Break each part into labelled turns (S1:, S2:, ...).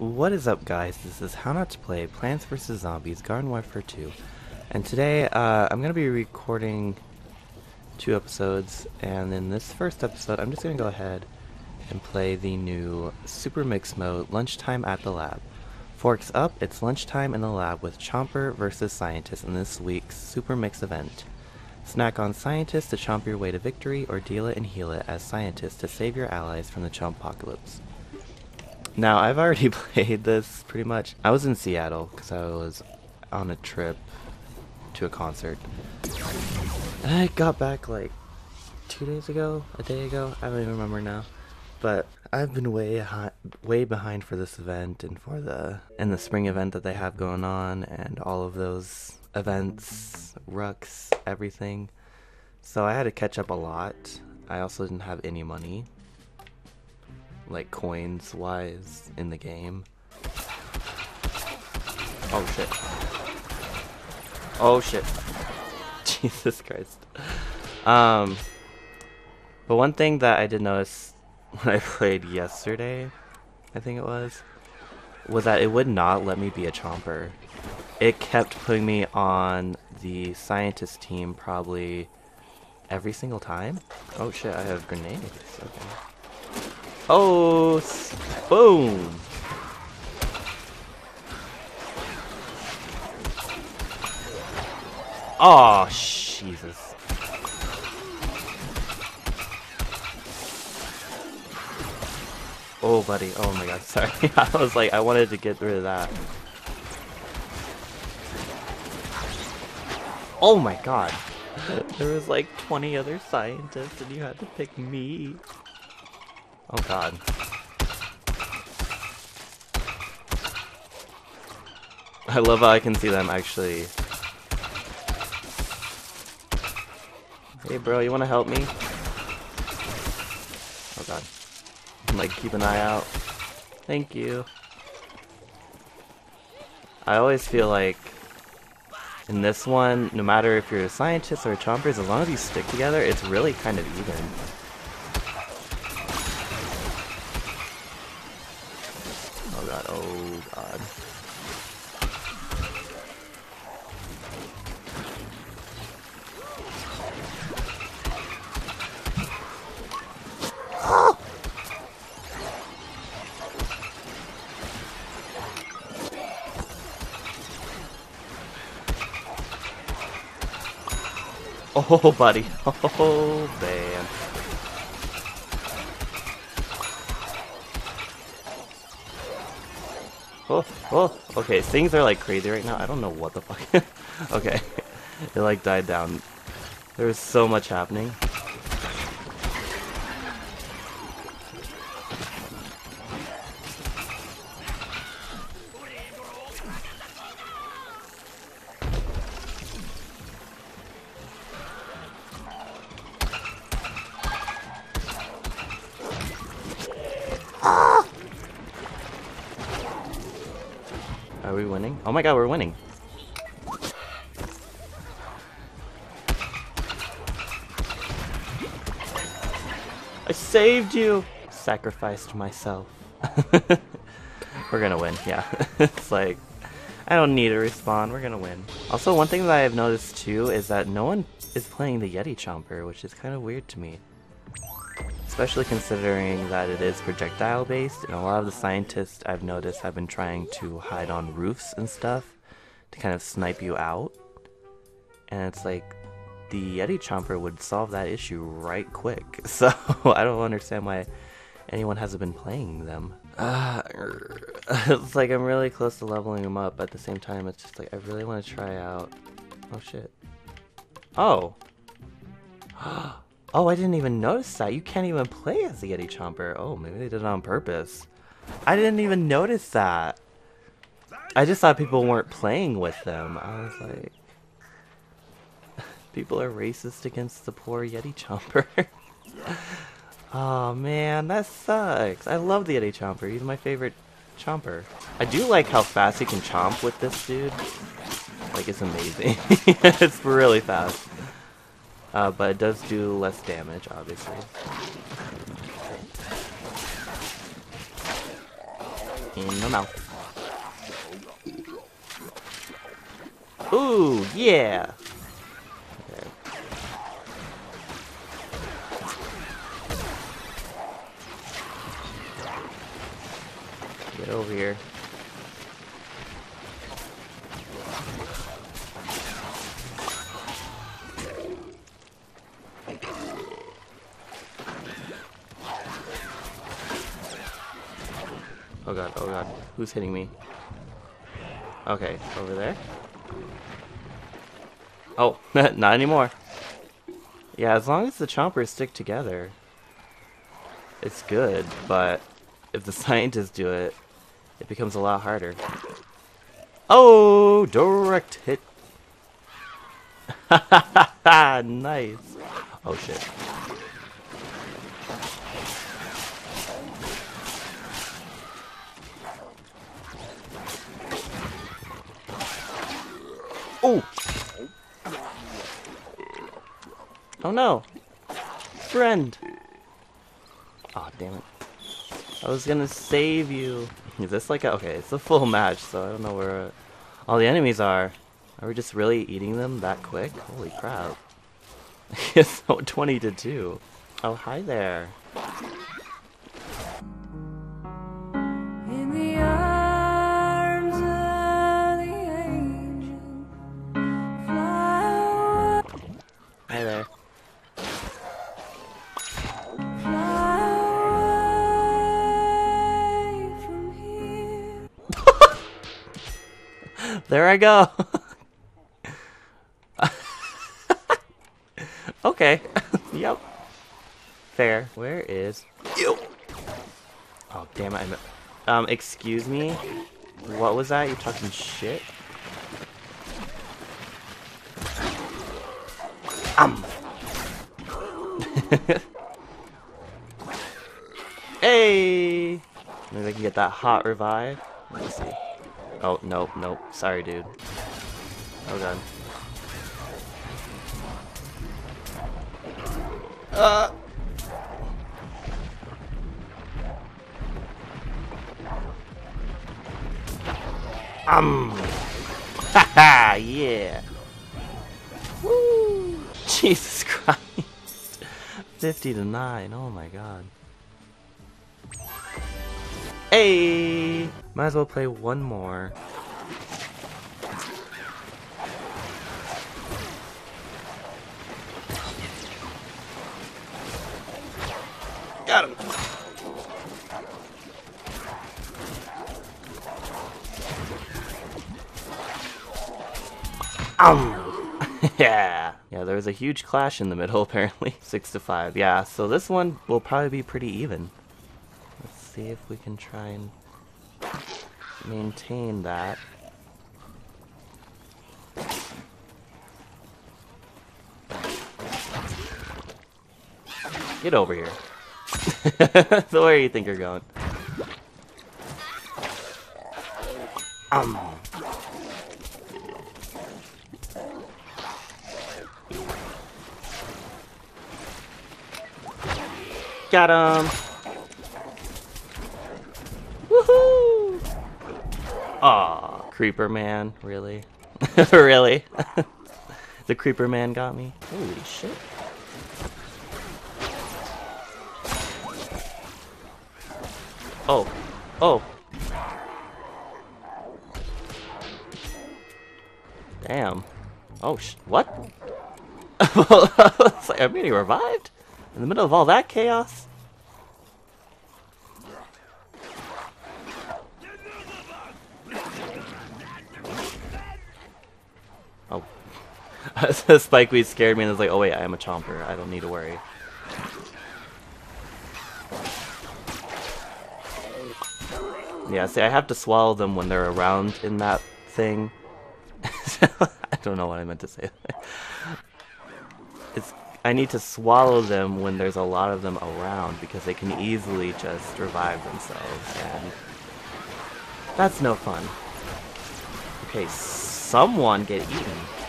S1: What is up guys, this is How Not to Play Plants vs. Zombies Garden Warfare 2 and today uh, I'm going to be recording two episodes and in this first episode I'm just going to go ahead and play the new Super Mix Mode Lunchtime at the Lab. Forks up, it's lunchtime in the lab with Chomper versus Scientist in this week's Super Mix event. Snack on Scientist to chomp your way to victory or deal it and heal it as Scientist to save your allies from the chomp apocalypse. Now, I've already played this pretty much. I was in Seattle because I was on a trip to a concert. And I got back like two days ago, a day ago. I don't even remember now. But I've been way way behind for this event and for the and the spring event that they have going on and all of those events, rucks, everything. So I had to catch up a lot. I also didn't have any money like coins wise in the game. Oh shit. Oh shit. Jesus Christ. Um but one thing that I did notice when I played yesterday, I think it was, was that it would not let me be a chomper. It kept putting me on the scientist team probably every single time. Oh shit, I have grenades. Okay. Oh, boom. Oh, Jesus. Oh, buddy. Oh my god, sorry. I was like, I wanted to get rid of that. Oh my god. There was like 20 other scientists and you had to pick me. Oh god. I love how I can see them actually. Hey bro, you wanna help me? Oh god. I'm Like keep an eye out. Thank you. I always feel like in this one, no matter if you're a scientist or a as long as you stick together, it's really kind of even. God. Oh, buddy. Oh, man. Oh, okay, things are like crazy right now. I don't know what the fuck. okay, it like died down. There was so much happening. Ah! Are we winning? Oh my god, we're winning. I saved you! Sacrificed myself. we're gonna win, yeah. it's like, I don't need to respawn, we're gonna win. Also, one thing that I have noticed too is that no one is playing the Yeti Chomper, which is kind of weird to me especially considering that it is projectile based and a lot of the scientists I've noticed have been trying to hide on roofs and stuff to kind of snipe you out. And it's like the Yeti Chomper would solve that issue right quick. So I don't understand why anyone hasn't been playing them. Uh, it's like I'm really close to leveling them up. but At the same time, it's just like I really want to try out. Oh shit. Oh. Oh, I didn't even notice that. You can't even play as the Yeti Chomper. Oh, maybe they did it on purpose. I didn't even notice that. I just thought people weren't playing with them. I was like... People are racist against the poor Yeti Chomper. oh man, that sucks. I love the Yeti Chomper. He's my favorite Chomper. I do like how fast he can chomp with this dude. Like, it's amazing. it's really fast. Uh, but it does do less damage, obviously. In the mouth. Ooh, yeah! Get over here. Oh god, oh god. Who's hitting me? Okay, over there. Oh, not anymore. Yeah, as long as the chompers stick together, it's good, but if the scientists do it, it becomes a lot harder. Oh, direct hit. nice. Oh shit. Oh! Oh no! Friend! oh, damn it. I was gonna save you. Is this like a- okay, it's a full match, so I don't know where uh, all the enemies are. Are we just really eating them that quick? Holy crap. it's so 20 to 2. Oh, hi there. There I go. okay. yep. Fair. Where is you? Oh damn it! Um, excuse me. What was that? You talking shit? Um. hey. Maybe I can get that hot revive. Let me see. Oh, nope, nope. Sorry, dude. Oh god. Uh. Um. Haha, yeah. Woo. Jesus Christ. 50 to 9. Oh my god. Hey! Might as well play one more. Got him! Um! yeah! Yeah, there was a huge clash in the middle apparently. 6 to 5. Yeah, so this one will probably be pretty even. See if we can try and maintain that. Get over here. so where do you think you're going? Um. Got him. Woohoo! Aw, Creeper Man, really? really? the Creeper Man got me? Holy shit. Oh, oh. Damn. Oh, sh- what? Like, I'm getting revived? In the middle of all that chaos? Spikeweed scared me and was like, oh wait, I am a chomper. I don't need to worry. Yeah, see, I have to swallow them when they're around in that thing. I don't know what I meant to say. it's I need to swallow them when there's a lot of them around because they can easily just revive themselves and that's no fun. Okay, someone get eaten.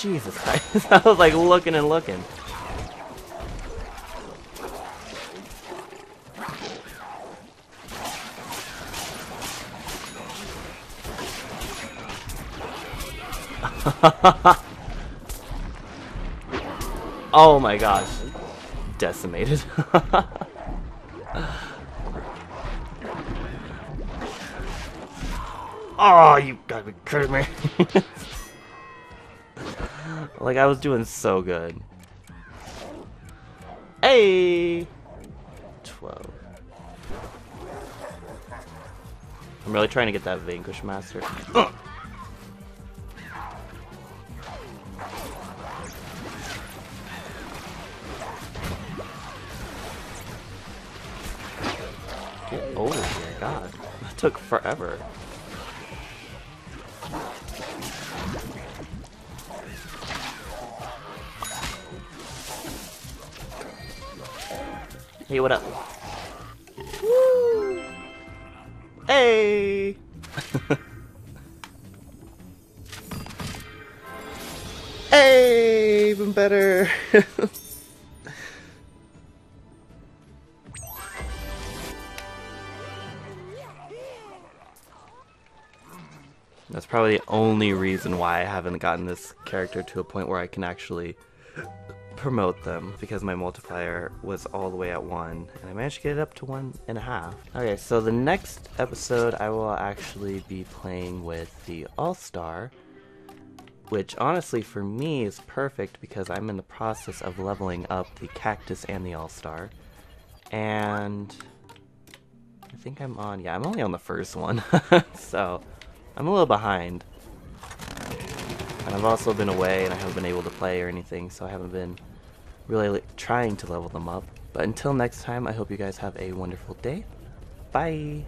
S1: Jesus Christ. I was like looking and looking. oh my gosh. Decimated. oh, you gotta be kidding me like, I was doing so good. Hey! 12. I'm really trying to get that Vanquish Master. Get over here, god. That took forever. Hey, what up? Woo! Hey! hey, even better. That's probably the only reason why I haven't gotten this character to a point where I can actually promote them because my multiplier was all the way at one and I managed to get it up to one and a half. Okay, so the next episode I will actually be playing with the All-Star, which honestly for me is perfect because I'm in the process of leveling up the Cactus and the All-Star. And I think I'm on, yeah, I'm only on the first one, so I'm a little behind. And I've also been away and I haven't been able to play or anything, so I haven't been really trying to level them up. But until next time, I hope you guys have a wonderful day. Bye!